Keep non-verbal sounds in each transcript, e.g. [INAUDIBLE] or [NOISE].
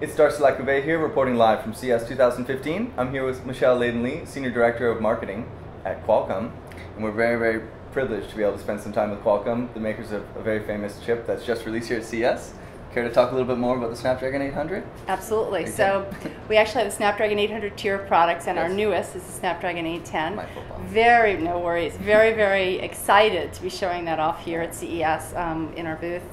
It's Darcy LaCouvee here, reporting live from CES 2015. I'm here with Michelle Leyden Li, Senior Director of Marketing at Qualcomm, and we're very, very privileged to be able to spend some time with Qualcomm, the makers of a very famous chip that's just released here at CES. Care to talk a little bit more about the Snapdragon 800? Absolutely. So we actually have the Snapdragon 800 tier of products, and yes. our newest is the Snapdragon 810. Very, no worries. Very, very [LAUGHS] excited to be showing that off here at CES um, in our booth.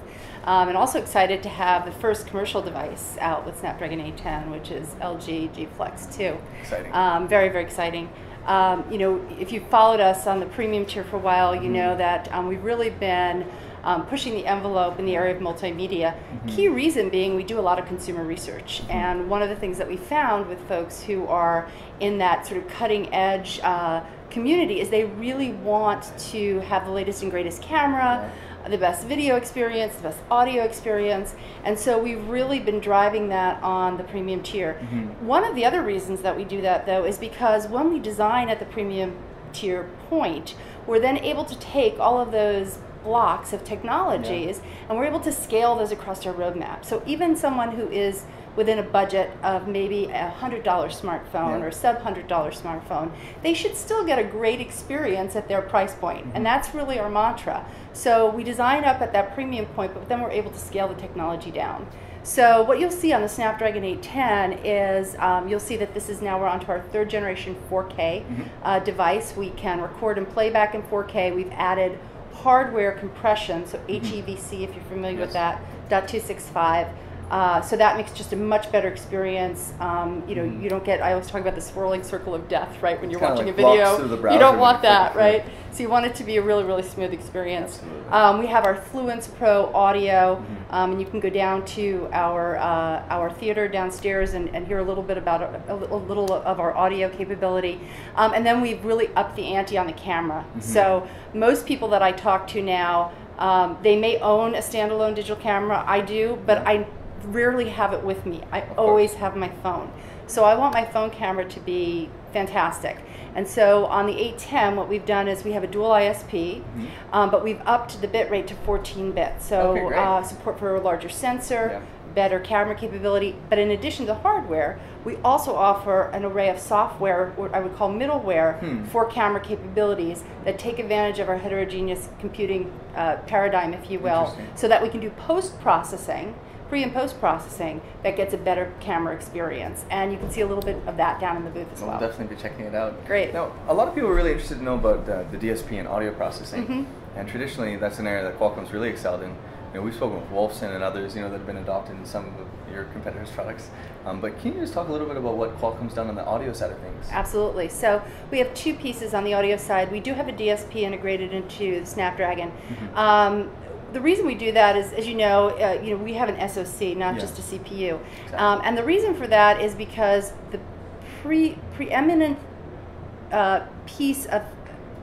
Um, and also excited to have the first commercial device out with Snapdragon 810, which is LG G Flex 2. Exciting. Um, very, very exciting. Um, you know, if you've followed us on the premium tier for a while, you mm-hmm. know that um, we've really been um, pushing the envelope in the area of multimedia. Mm-hmm. Key reason being we do a lot of consumer research, mm-hmm. and one of the things that we found with folks who are in that sort of cutting edge uh, community is they really want to have the latest and greatest camera the best video experience, the best audio experience, and so we've really been driving that on the premium tier. Mm-hmm. One of the other reasons that we do that, though, is because when we design at the premium tier point, we're then able to take all of those blocks of technologies yeah. and we're able to scale those across our roadmap. So even someone who is within a budget of maybe a $100 smartphone yeah. or sub $100 smartphone, they should still get a great experience at their price point. Mm-hmm. And that's really our mantra. So we design up at that premium point, but then we're able to scale the technology down. So what you'll see on the Snapdragon 810 is um, you'll see that this is now we're onto our third generation 4K mm-hmm. uh, device. We can record and play back in 4K. We've added hardware compression, so mm-hmm. HEVC if you're familiar yes. with that, .265. Uh, so that makes just a much better experience. Um, you know, mm-hmm. you don't get. I always talk about the swirling circle of death, right? When you're watching like a video, you don't want that, right? So you want it to be a really, really smooth experience. Um, we have our Fluence Pro audio, mm-hmm. um, and you can go down to our uh, our theater downstairs and, and, hear a little bit about a, a, little of our audio capability. Um, and then we've really upped the ante on the camera. Mm-hmm. So most people that I talk to now. Um, they may own a standalone digital camera. I do, but I rarely have it with me. I always have my phone. So I want my phone camera to be fantastic. And so on the 810, what we've done is we have a dual ISP, mm-hmm. um, but we've upped the bit rate to 14 bits. So okay, uh, support for a larger sensor, yeah. better camera capability. But in addition to hardware, we also offer an array of software, what I would call middleware, hmm. for camera capabilities that take advantage of our heterogeneous computing uh, paradigm, if you will, so that we can do post processing pre and post processing that gets a better camera experience. And you can see a little bit of that down in the booth as well. We'll definitely be checking it out. Great. Now, a lot of people are really interested to know about uh, the DSP and audio processing. Mm-hmm. And traditionally, that's an area that Qualcomm's really excelled in. You know, we've spoken with Wolfson and others, you know, that have been adopted in some of your competitors' products. Um, but can you just talk a little bit about what Qualcomm's done on the audio side of things? Absolutely. So we have two pieces on the audio side. We do have a DSP integrated into the Snapdragon. Mm-hmm. Um, the reason we do that is, as you know, uh, you know we have an SoC, not yeah. just a CPU, exactly. um, and the reason for that is because the pre preeminent uh, piece of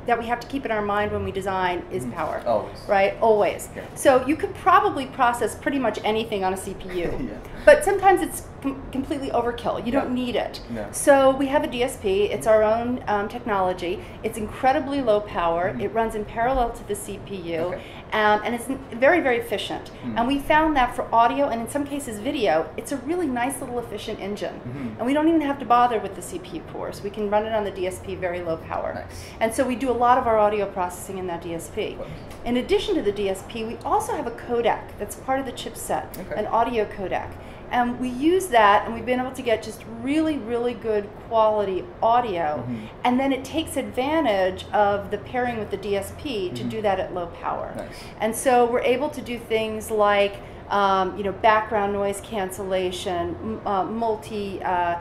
that we have to keep in our mind when we design is mm. power. Always. Right? Always. Yeah. So you could probably process pretty much anything on a CPU. [LAUGHS] yeah. But sometimes it's com- completely overkill. You yeah. don't need it. No. So we have a DSP. It's our own um, technology. It's incredibly low power. Mm-hmm. It runs in parallel to the CPU. Okay. Um, and it's very, very efficient. Mm-hmm. And we found that for audio and in some cases video, it's a really nice little efficient engine. Mm-hmm. And we don't even have to bother with the CPU cores. We can run it on the DSP very low power. Nice. And so we do a lot of our audio processing in that DSP. In addition to the DSP, we also have a codec that's part of the chipset, okay. an audio codec. And we use that, and we've been able to get just really, really good quality audio. Mm-hmm. And then it takes advantage of the pairing with the DSP mm-hmm. to do that at low power. Nice. And so we're able to do things like, um, you know, background noise cancellation, uh, multi. Uh,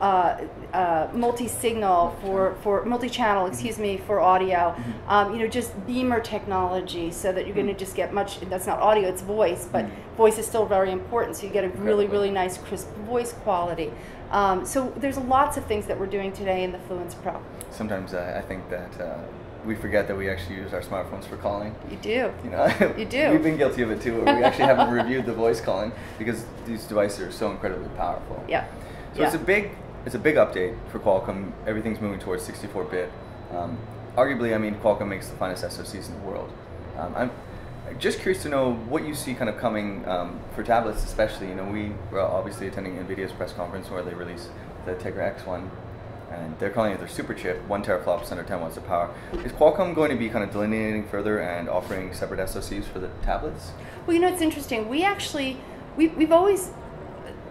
uh, uh, multi-signal for, for multi-channel, excuse me, for audio. Mm-hmm. Um, you know, just beamer technology, so that you're going to just get much. That's not audio; it's voice, but mm-hmm. voice is still very important. So you get a really, really nice, crisp voice quality. Um, so there's lots of things that we're doing today in the Fluence Pro. Sometimes uh, I think that uh, we forget that we actually use our smartphones for calling. You do. You know, [LAUGHS] you do. We've been guilty of it too. we actually haven't [LAUGHS] reviewed the voice calling because these devices are so incredibly powerful. Yeah. So yeah. it's a big it's a big update for Qualcomm. Everything's moving towards 64-bit. Um, arguably, I mean, Qualcomm makes the finest SoCs in the world. Um, I'm just curious to know what you see kind of coming um, for tablets, especially. You know, we were obviously attending NVIDIA's press conference where they released the Tegra X1, and they're calling it their super chip, one teraflops under 10 watts of power. Is Qualcomm going to be kind of delineating further and offering separate SoCs for the tablets? Well, you know, it's interesting. We actually, we, we've always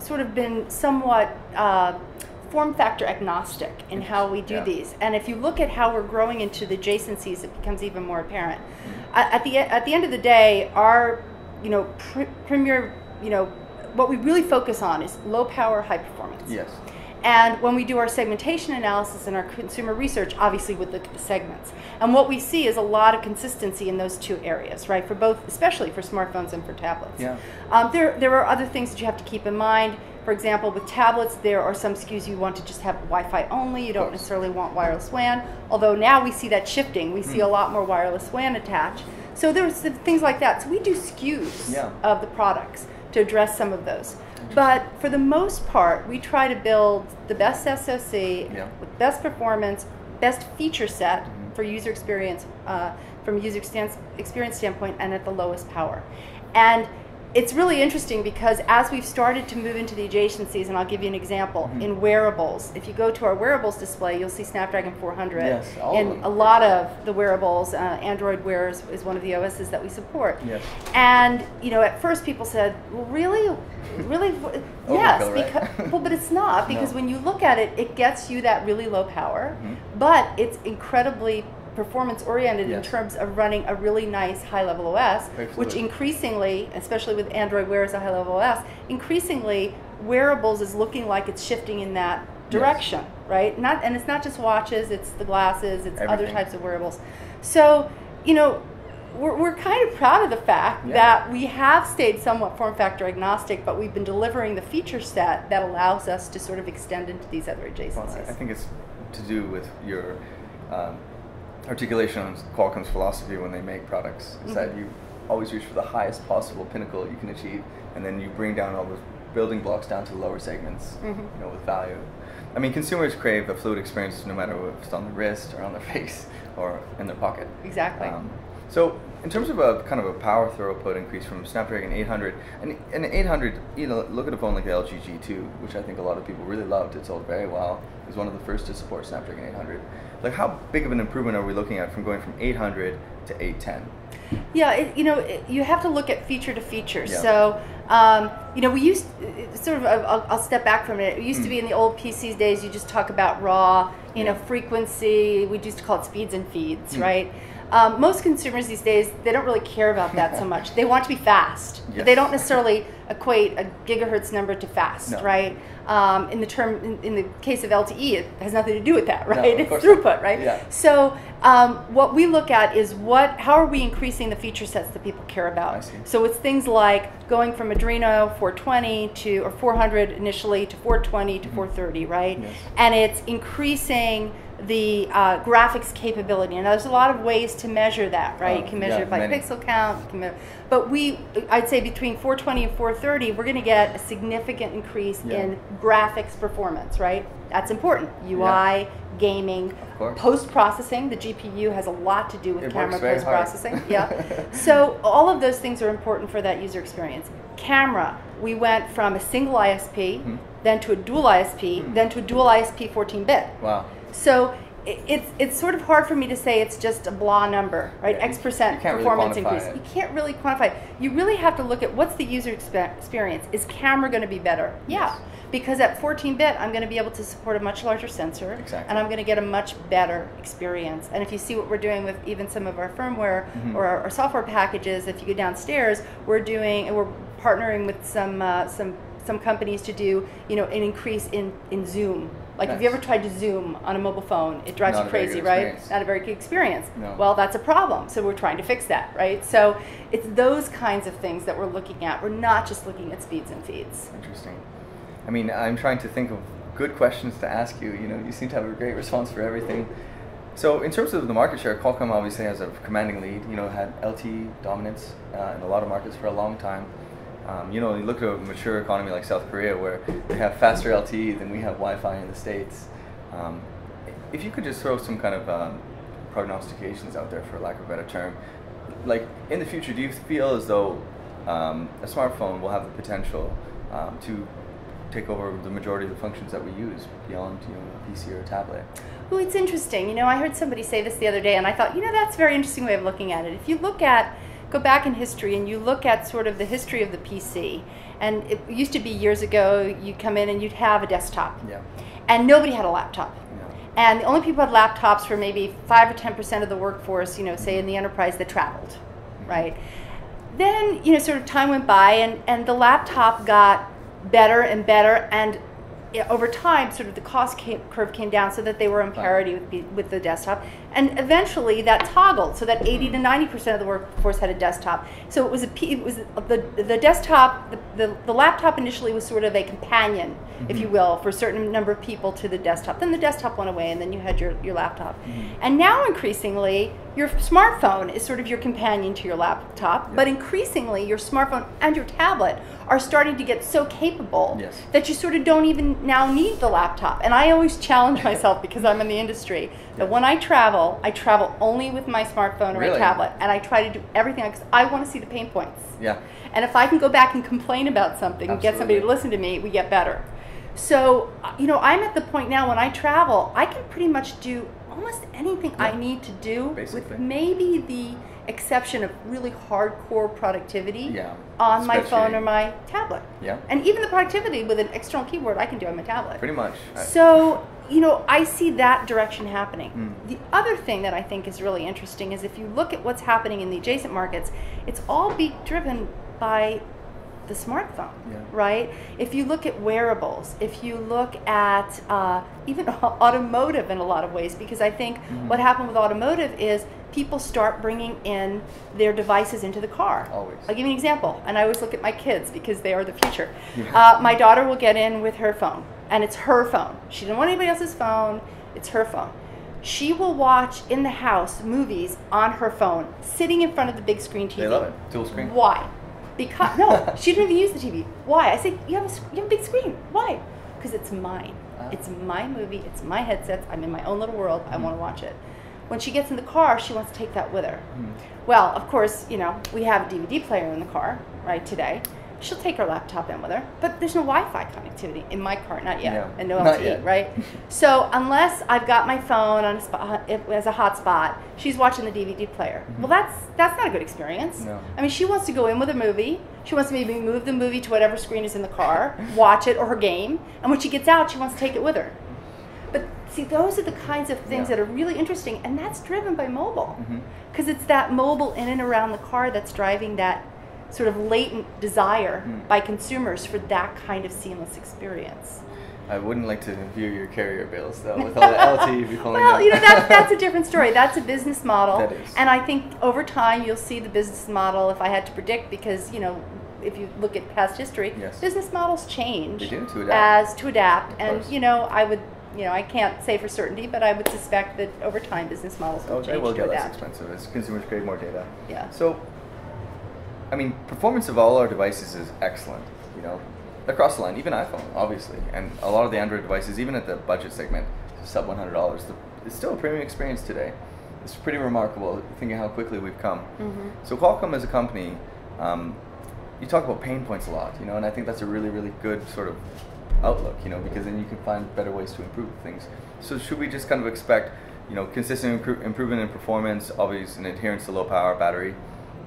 sort of been somewhat uh, form factor agnostic in how we do Yeah. these. And if you look at how we're growing into the adjacencies, it becomes even more apparent. Mm-hmm. At the, at the end of the day, our, you know, pr- premier, you know, what we really focus on is low power, high performance. Yes. And when we do our segmentation analysis and our consumer research, obviously we look at the segments. And what we see is a lot of consistency in those two areas, right? For both, especially for smartphones and for tablets. Yeah. Um, there, there are other things that you have to keep in mind. For example, with tablets, there are some SKUs you want to just have Wi-Fi only. You don't necessarily want wireless WAN. Although now we see that shifting. We see Mm. a lot more wireless WAN attached. So there's things like that. So we do SKUs Yeah. of the products to address some of those. But for the most part, we try to build the best SoC Yeah. with best performance, best feature set Mhm. for user experience uh, from a user stance, experience standpoint, and at the lowest power. And it's really interesting because as we've started to move into the adjacencies, and I'll give you an example, Mhm. in wearables, if you go to our wearables display, you'll see Snapdragon 400. Yes, all of in them. a lot of the wearables, uh, Android Wear is, is one of the OSs that we support. Yes. And you know, at first people said, "Well, really, really, [LAUGHS] yes." Right? Because [LAUGHS] well, but it's not because No. when you look at it, it gets you that really low power, Mhm. but it's incredibly performance oriented in terms of running a really nice high level OS, which increasingly, especially with Android Wear as a high level OS, increasingly wearables is looking like it's shifting in that direction, right? Not and it's not just watches, it's the glasses, it's other types of wearables. So, you know, we're, we're kind of proud of the fact Yeah. that we have stayed somewhat form factor agnostic, but we've been delivering the feature set that allows us to sort of extend into these other Well, adjacencies. I I think it's to do with your um, articulation on Qualcomm's philosophy when they make products. Is that Mhm. you always reach for the highest possible pinnacle you can achieve, and then you bring down all those building blocks down to lower segments, Mhm. you know, with value. I mean, consumers crave a fluid experience no matter if it's on the wrist or on their [LAUGHS] face or in their pocket. Exactly. Um, so, in terms of a kind of a power throughput increase from Snapdragon 800, and and 800, you know, look at a phone like the LG G2, which I think a lot of people really loved. It sold very well. It was one of the first to support Snapdragon 800. Like, how big of an improvement are we looking at from going from 800 to 810? Yeah, it, you know, it, you have to look at feature to feature. Yeah. So, um, you know, we used sort of. I'll, I'll step back from it. It used to be in the old PCs days. You just talk about raw, you know, Mm. Frequency. We used to call it speeds and feeds, Mm. right? Um, most consumers these days they don't really care about that so much. They want to be fast. Yes. They don't necessarily equate a gigahertz number to fast, No. right? Um, in the term, in, in the case of LTE, it has nothing to do with that, right? of it's course not. throughput, right? Yeah. So um, what we look at is what, how are we increasing the feature sets that people care about? So it's things like going from Adreno 420 to or 400 initially to 420 to 430, right? Yes. And it's increasing the uh, graphics capability, and there's a lot of ways to measure that, right? Oh, you can measure yeah, it by many. pixel count, you can me- but we, I'd say between 420 and 430, we're going to get a significant increase Yeah. in graphics performance, right? That's important. UI, Yeah. gaming, post processing. The GPU has a lot to do with It camera post hard. processing. [LAUGHS] Yeah. so all of those things are important for that user experience. Camera, we went from a single ISP, Mhm. then to a dual ISP, Mhm. then to a dual ISP 14 bit. Wow. So it's it's sort of hard for me to say it's just a blah number, right? Yeah, X percent can't really performance increase. it. You can't really quantify. it. You really have to look at what's the user expe- experience. Is camera going to be better? Yeah, Yes. because at 14 bit, I'm going to be able to support a much larger sensor, Exactly. and I'm going to get a much better experience. And if you see what we're doing with even some of our firmware Mhm. or our, our software packages, if you go downstairs, we're doing and we're partnering with some uh, some some companies to do you know an increase in in zoom. Like if you ever tried to zoom on a mobile phone, it drives Not you crazy, right? Not a very good experience. No. Well, that's a problem. So we're trying to fix that, right? So it's those kinds of things that we're looking at. We're not just looking at speeds and feeds. Interesting. I mean, I'm trying to think of good questions to ask you. You know, you seem to have a great response for everything. So, in terms of the market share, Qualcomm obviously has a commanding lead. You know, had LTE dominance uh, in a lot of markets for a long time. Um, you know, you look at a mature economy like South Korea, where they have faster LTE than we have Wi-Fi in the states. Um, if you could just throw some kind of um, prognostications out there, for lack of a better term, like in the future, do you feel as though um, a smartphone will have the potential um, to take over the majority of the functions that we use beyond you know a PC or a tablet? Well, it's interesting. You know, I heard somebody say this the other day, and I thought, you know, that's a very interesting way of looking at it. If you look at, go back in history and you look at sort of the history of the PC, and it used to be years ago, you'd come in and you'd have a desktop. Yeah. And nobody had a laptop. Yeah. And the only people who had laptops were maybe 5 or 10% of the workforce, you know, say in the enterprise that traveled, right? Then, you know, sort of time went by and, and the laptop got better and better and over time, sort of the cost came, curve came down so that they were in parity with, the- with the desktop, and eventually that toggled so that mm-hmm. 80 to 90 percent of the workforce had a desktop. So it was a it was the the desktop the, the, the laptop initially was sort of a companion, if you will, for a certain number of people to the desktop. Then the desktop went away, and then you had your your laptop, mm-hmm. and now increasingly your smartphone is sort of your companion to your laptop, but increasingly your smartphone and your tablet are starting to get so capable Yes. that you sort of don't even now need the laptop. And I always challenge [LAUGHS] myself because I'm in the industry that when I travel, I travel only with my smartphone or Really? a tablet, and I try to do everything because I want to see the pain points. Yeah. And if I can go back and complain about something and get somebody to listen to me, we get better. So, uh, you know, I'm at the point now when I travel, I can pretty much do almost anything I need to do Basically. with maybe the exception of really hardcore productivity Yeah. on my phone or my tablet. Yeah. And even the productivity with an external keyboard, I can do on my tablet. Pretty much. So, you know, I see that direction happening. Mm. The other thing that I think is really interesting is if you look at what's happening in the adjacent markets, it's all being driven by the smartphone, Yeah. right? If you look at wearables, if you look at uh, even [LAUGHS] automotive in a lot of ways, because I think Mm-hmm. what happened with automotive is people start bringing in their devices into the car. Always. I'll give you an example, and I always look at my kids because they are the future. Yeah. Uh, my daughter will get in with her phone, and it's her phone. She doesn't want anybody else's phone, it's her phone. She will watch in the house movies on her phone, sitting in front of the big screen TV. They love it. Dual screen. Why? Because no, [LAUGHS] she didn't even use the TV. Why? I said you have a, you have a big screen. Why? Because it's mine. Ah. It's my movie. It's my headsets. I'm in my own little world. I Mm-hmm. want to watch it. When she gets in the car, she wants to take that with her. Mhm. Well, of course, you know we have a DVD player in the car right today. She'll take her laptop in with her, but there's no Wi-Fi connectivity in my car, not yet, and no LTE, yet. right? So unless I've got my phone on a spot as a hotspot, she's watching the DVD player. Well, that's that's not a good experience. Mm-hmm. No. I mean, she wants to go in with a movie. She wants to maybe move the movie to whatever screen is in the car, [LAUGHS] watch it or her game, and when she gets out, she wants to take it with her. But see, those are the kinds of things Yeah. that are really interesting, and that's driven by mobile, because it's that mobile in and around the car that's driving that sort of latent desire Mhm. by consumers for that kind of seamless experience. I wouldn't like to view your carrier bills though with all the [LAUGHS] LTE be pulling Well, you know that's [LAUGHS] that's a different story. That's a business model, That is. and I think over time you'll see the business model. If I had to predict, because you know, if you look at past history, Yes. business models change They do, to adapt. as to adapt, Of and course. you know, I would, you know, I can't say for certainty, but I would suspect that over time business models will Oh, change they will get less adapt. expensive as consumers create more data. Yeah. So, I mean, performance of all our devices is excellent. You know, across the line, even iPhone, obviously, and a lot of the Android devices, even at the budget segment, sub one hundred dollars, it's still a premium experience today. It's pretty remarkable thinking how quickly we've come. Mhm. So Qualcomm as a company, um, you talk about pain points a lot, you know, and I think that's a really, really good sort of outlook, you know, because then you can find better ways to improve things. So should we just kind of expect, you know, consistent impro- improvement in performance, always an adherence to low power battery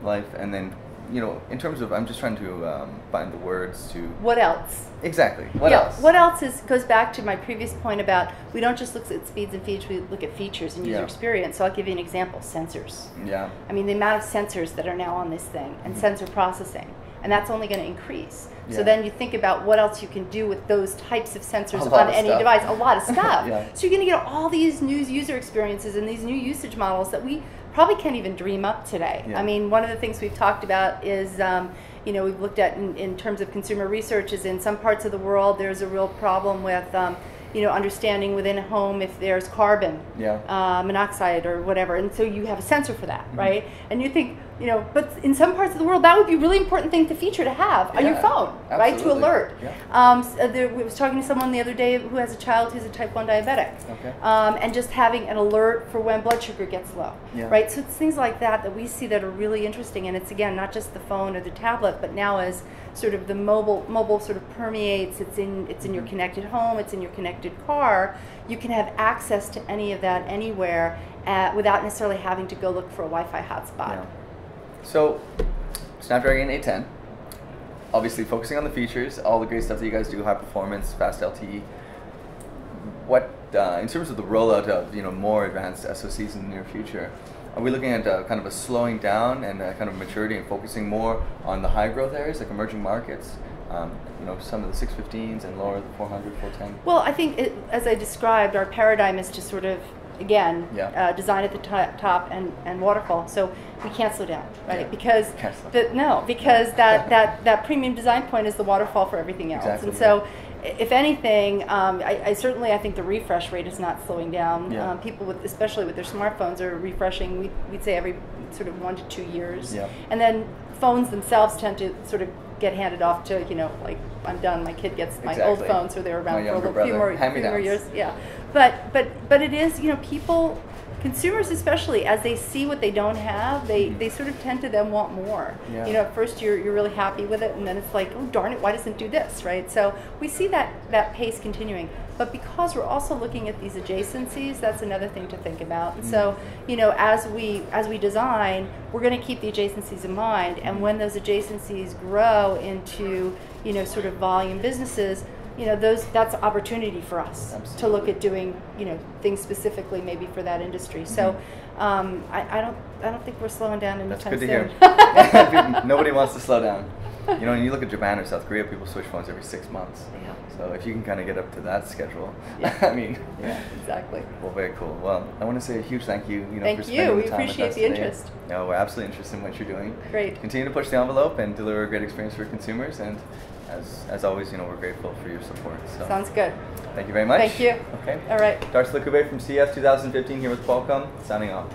life, and then, you know, in terms of, I'm just trying to um, find the words to What else? exactly what yeah, else? What else is goes back to my previous point about we don't just look at speeds and features, we look at features and user Yeah. experience. So I'll give you an example: sensors. Yeah. I mean, the amount of sensors that are now on this thing and Mhm. sensor processing, and that's only going to increase. Yeah. So then you think about what else you can do with those types of sensors on of any stuff. device. A lot of [LAUGHS] stuff. Yeah. So you're going to get all these new user experiences and these new usage models that we probably can't even dream up today. Yeah. I mean, one of the things we've talked about is. Um, you know, we've looked at in, in terms of consumer research is in some parts of the world there's a real problem with, um, you know, understanding within a home if there's carbon Yeah. uh, monoxide or whatever, and so you have a sensor for that, Mm-hmm. right? And you think, you know, but in some parts of the world, that would be a really important thing to feature to have on your Yeah, phone, right? To alert. Yeah. Um, s- uh, there, we was talking to someone the other day who has a child who's a type 1 diabetic. Okay. Um, and just having an alert for when blood sugar gets low, Yeah. right? So it's things like that that we see that are really interesting. And it's, again, not just the phone or the tablet, but now as sort of the mobile, mobile sort of permeates, it's in, it's in your Mhm. connected home, it's in your connected car, you can have access to any of that anywhere uh, without necessarily having to go look for a Wi-Fi hotspot. So, Snapdragon 810, obviously focusing on the features, all the great stuff that you guys do, high performance, fast LTE. What, uh, in terms of the rollout of you know more advanced SoCs in the near future, are we looking at uh, kind of a slowing down and kind of maturity and focusing more on the high growth areas like emerging markets? Um, you know, some of the 615s and lower the 400, 410. Well, I think, it, as I described, our paradigm is to sort of, again, Yeah. uh, design at the to- top and, and waterfall. So we can't slow down, right? Yeah. Because the, no, because that, [LAUGHS] that, that premium design point is the waterfall for everything else. Exactly, And so, if anything, um, I, I certainly I think the refresh rate is not slowing down. Um, people, with, especially with their smartphones, are refreshing. We, we'd say every sort of one to two years. Yeah. And then phones themselves tend to sort of get handed off to you know like I'm done. My kid gets my old phone, so they're My around for a little few more, few more years. Yeah, but but but it is you know people, consumers especially as they see what they don't have, they Mhm. they sort of tend to then want more. Yeah. You know, at first you're you're really happy with it, and then it's like oh darn it, why doesn't it do this right? So we see that that pace continuing. But because we're also looking at these adjacencies, that's another thing to think about. And so, you know, as we as we design, we're going to keep the adjacencies in mind. And when those adjacencies grow into, you know, sort of volume businesses, you know, those that's opportunity for us to look at doing, you know, things specifically maybe for that industry. So, um, I, I don't I don't think we're slowing down Mm-hmm. That's anytime good to soon. hear. [LAUGHS] [LAUGHS] Nobody wants to slow down. You know, when you look at Japan or South Korea, people switch phones every six months. Yeah. So if you can kind of get up to that schedule, Yeah. [LAUGHS] I mean, yeah, exactly. well, very cool. Well, I want to say a huge thank you. You know, Thank for you. spending We the time with appreciate us the today. interest. No, we're absolutely interested in what you're doing. Great. Continue to push the envelope and deliver a great experience for consumers. And as as always, you know, we're grateful for your support. So Sounds good. thank you very much. Thank you. Okay. All right. Darcy LaCouvee from CES 2015 here with Qualcomm, signing off.